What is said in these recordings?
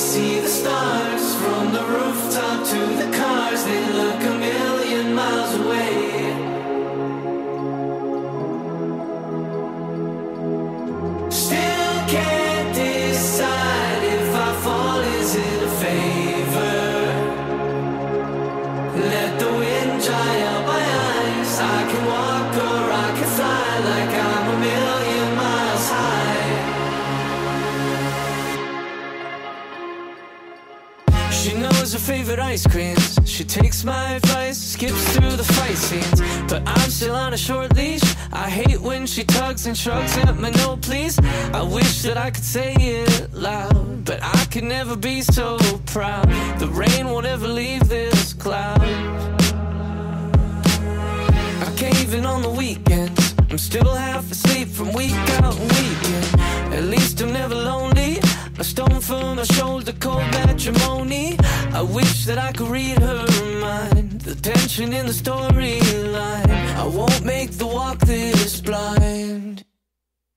see the stars from the rooftop to the cars. They look a million miles away. Still can't decide if I fall, is it a favor? Let the wind dry out my eyes. I can walk or I can fly like I'm She knows her favorite ice creams. She takes my advice, skips through the fight scenes. But I'm still on a short leash. I hate when she tugs and shrugs at my no, please. I wish that I could say it loud, but I could never be so proud. The rain won't ever leave this cloud. I cave in on the weekends. I'm still half asleep from week out stone from my shoulder, cold matrimony. I wish that I could read her mind. The tension in the storyline. I won't make the walk this blind.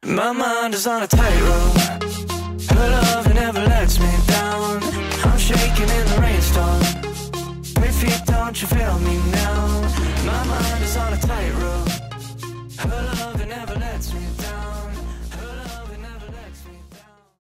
My mind is on a tightrope. Her love never lets me down. I'm shaking in the rainstorm. Baby, don't you fail me now. My mind is on a tightrope.